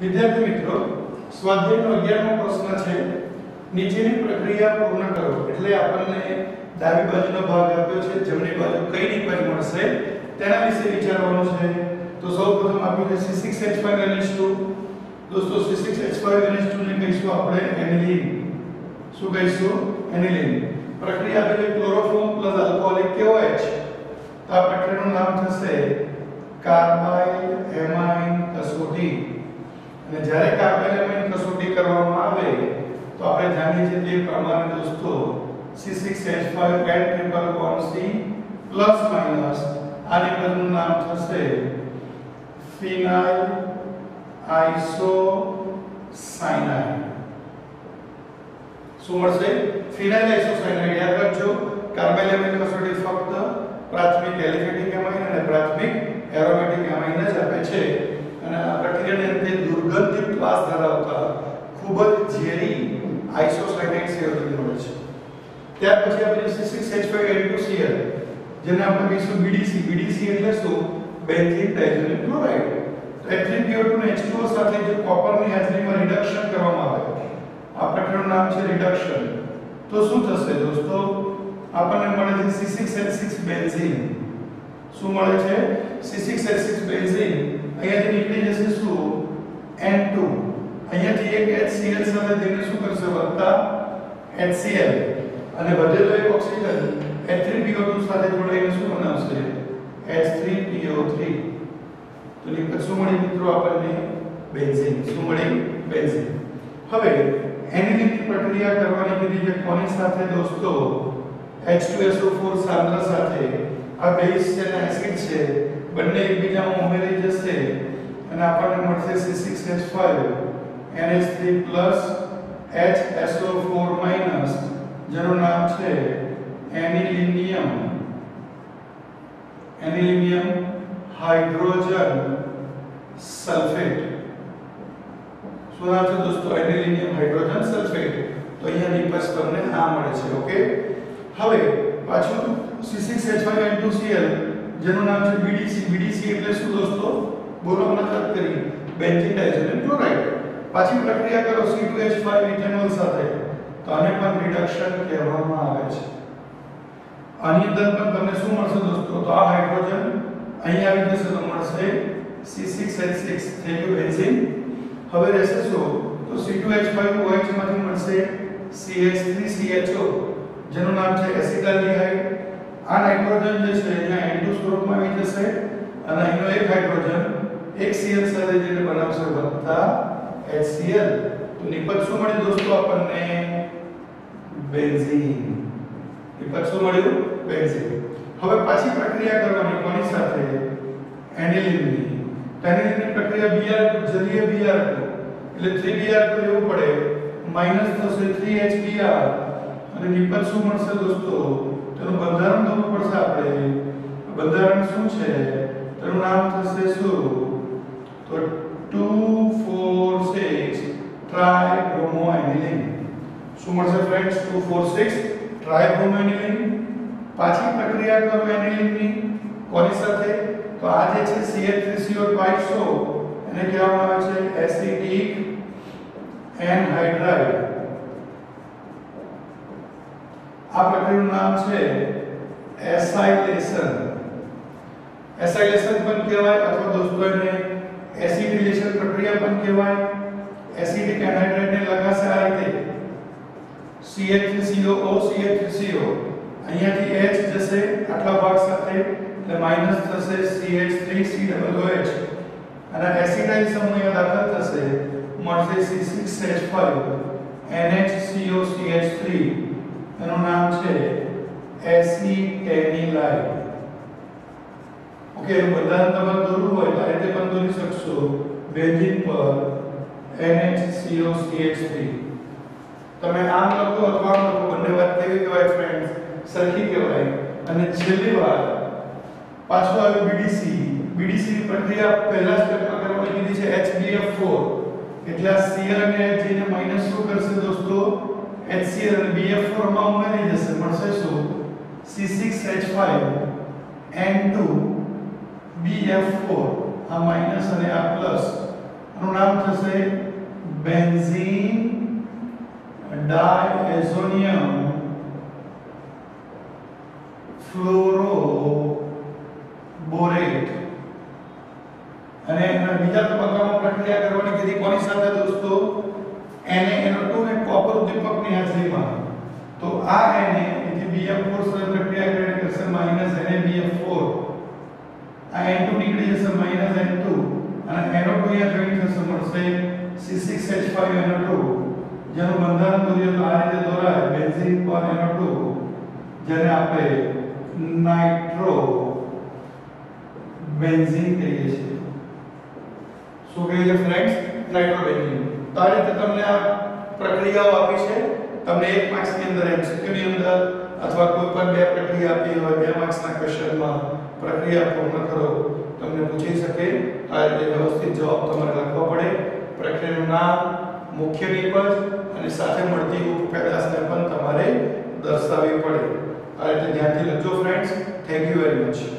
વિદ્યાર્થી મિત્રો, સ્વાધ્યાયનો 11મો પ્રશ્ન છે. નીચેની પ્રક્રિયા પૂર્ણ કરો. એટલે આપણને ડાબી બાજુનો ભાગ આપ્યો છે. જમણી બાજુ કઈ નિપજ મળશે? તેના વિશે વિચારવાનું છે. તો સૌપ્રથમ આપ્યું છે C6H5NH2 દોસ્તો C6H5NH2 ને કહીશું આપણે એનિલીન. શું કહીશું? એનિલીન. પ્રક્રિયા આપેલી ક્લોરોફોર્મ પ્લસ આલ્કોહોલિક KOH તો આ પ્રક્રિયાનું નામ થશે કાર્બાઇલ એમાઇન કસોટી. અને જ્યારે કાર્બાઇલ કસોટી કરવામાં આવે, તો આપણે જાણીએ છીએ તે પ્રમાણે દોસ્તો C6H5 N triple bond C plus minus આ નિબંધનું નામ થશે ફિનાઇલ આઇસોસાયનાઇડ શું મળશે? ફિનાઇલ આઇસોસાયનાઇડ યાદ રાખજો એમાઇન કસોટી ફક્ત પ્રાથમિક એલિફેટિક એમાઇન અને પ્રાથમિક એરોમેટિક એમાઇન જ આપે છે અને આ પ્રક્રિયાને અંતે દુર્ગંધિત વાસ ધરાવતા ખૂબ જ ઝેરી આઇસોસાયનાઇડ સેવન મળે છે ત્યાર પછી આપણે C6H5N2Cl જેને આપણે કહીશું BDC BDC એટલે શું? Benzene diazonium chloride. તો H3PO2 ને H2O સાથે જે કોપરની હાજરીમાં રિડક્શન કરવામાં આવે આ પ્રક્રિયાનું નામ છે રિડક્શન તો શું થશે દોસ્તો? આપણને મળે છે C6H6 બેન્ઝીન શું મળે છે? C6H6 બેન્ઝીન અહીંયાથી નીકળી જશે શું? N2 અહીંયાથી એક HCl સાથે તેને શું કરશે વત્તા HCl અને વધેલો એક ઓક્સિજન H3PO2 સાથે જોડાઈને શું બનાવશે H3PO3 તો પછી શું મળી મિત્રો આપણને? બેન્ઝીન. શું મળી? બેન્ઝીન. હવે એનિલિંગની પ્રક્રિયા કરવાની કીધી છે કોની સાથે દોસ્તો? H2SO4 સાંદ્ર સાથે. આ બેઝ છે અને એસિડ છે. બંને એકબીજામાં ઉમેરી જશે અને આપણને મળશે C6H5 NH3 HSO4 જેનું નામ છે એનિલિનિયમ એનિલિનિયમ હાઇડ્રોજન સલ્ફેટ. શું નામ છે દોસ્તો? Anilinium hydrogen sulphate. તો અહીંયા નિપજ તમને આ મળે છે, ઓકે? હવે પાછું C6H5N2Cl જેનું નામ છે BDC BDC એટલે શું દોસ્તો? બોલો નકલ કરી બેન્ઝીન ડાયઝોનિયમ ક્લોરાઇડ. પાછી પ્રક્રિયા કરો C2H5 ઇથેનોલ સાથે. તો પણ રિડક્શન કહેવામાં આવે છે. આની અંદર પણ તમને શું મળશે દોસ્તો? તો આ હાઇડ્રોજન અહીં આવી જશે તો મળશે C6H6 થઈ ગયું બેન્ઝીન હવે રહેશે શું? તો C2H5OH માંથી મળશે CH3CHO જેનું નામ છે એસિટાલ્ડિહાઇડ. આ નાઇટ્રોજન જે છે, અહીંયા N2 સ્વરૂપમાં આવી જશે અને અહીંનો એક હાઇડ્રોજન, એક Cl સાથે જેને બનાવશે વત્તા HCl તો નિપજ શું મળ્યું દોસ્તો આપણને? બેન્ઝીન. નિપજ શું મળ્યું? બેન્ઝીન. હવે પાછી પ્રક્રિયા કરવાની કોની સાથે એનિલિનની. એનિલિનની પ્રક્રિયા Br2 જલીય Br2 એટલે 3Br2 લેવું પડે. માઇનસ થશે 3HBr અને નિપજ શું મળશે દોસ્તો? તેનું બંધારણ દોરવું પડશે આપણે. બંધારણ શું છે? તેનું નામ થશે શું? તો 246 ટ્રાઇબ્રોમોએનિલિન શું મળશે ફ્રેન્ડ્સ 246 ટ્રાઇબ્રોમોએનિલિન પાછી પ્રક્રિયા કરો એનિલિનની કોની સાથે? તો આ જે છે CH3CO ટ્વાઇસો એને કહેવામાં આવે છે એસિટિક એનહાઇડ્રાઇડ આ પ્રક્રિયાનું નામ છે એસાઇલેશન એસાઇલેશન પણ કહેવાય અથવા દોસ્તો એને એસિડિલેશન પ્રક્રિયા પણ કહેવાય. એસિડિક એનહાઇડ્રાઇડ લગાશે આ રીતે. CH3COO CH3CO અહીંયાથી H જશે આટલા ભાગ સાથે, એટલે માઇનસ થશે CH3COOH અને એસિટાઇલ સમૂહ દાખલ થશે, મળશે C6H5 NHCOCH3 એનું નામ છે એસિટેનિલાઇડ ઓકે બંધારણ તમારે દોરવું હોય તો આ રીતે પણ દોરી શકશો. બેન્ઝીન પર NHCOCH3 તમે આમ લખો અથવા આમ લખો, બંને વાત કેવી કહેવાય ફ્રેન્ડ્સ સરખી કહેવાય. અને છેલ્લી વાત, પાછું આવે બીડીસી બીડીસી ની પ્રક્રિયા પહેલા સ્ટેપમાં કરવામાં કીધી છે HBF4 એટલે આ Cl અને H ને માઇનસ શું કરશે દોસ્તો? HCl અને BF4 માં ઉમેરી જશે. મળશે શું? C6H5 N2 BF4 આ માઇનસ અને આ પ્લસ આનું નામ થશે બેન્ઝીન ડાયએઝોનિયમ ફ્લોરો બોરેટ અને એના બીજા તબક્કામાં પ્રક્રિયા કરવાની કીધી કોની સાથે દોસ્તો? NaNO2 ને કોપર ઉદ્દીપકની હાજરીમાં. તો આ Na એથી BF4 સાથે પ્રક્રિયા કરીને કરશે NaBF4 આ N2 નીકળી જશે N2 અને NO2 અહીંયા જોઈન થશે, મળશે C6H5NO2 જેનું બંધારણ દોરીએ તો આ રીતે દોરાય, બેન્ઝીન પર NO2 જેને આપણે નાઇટ્રો બેન્ઝીન કહીએ છીએ. શું કહીએ છીએ ફ્રેન્ડ્સ નાઇટ્રોબેન્ઝીન તો આ રીતે તમને આ પ્રક્રિયાઓ આપી છે. તમને એક માર્ક્સની અંદર એમસીક્યુ ની અંદર અથવા કોઈ પણ બે પ્રક્રિયા આપી હોય, બે માર્ક્સ ના ક્વેશ્ચનમાં પ્રક્રિયા પૂર્ણ કરો, તમને પૂછી શકે. આ રીતે વ્યવસ્થિત જવાબ તમારે લખવો પડે. પ્રક્રિયાનું નામ મુખ્ય નિપજ અને સાથે મળતી ઉપપેદાશને પણ તમારે દર્શાવવી પડે. આ રીતે ધ્યાનથી લખજો friends thank you very much